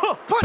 Put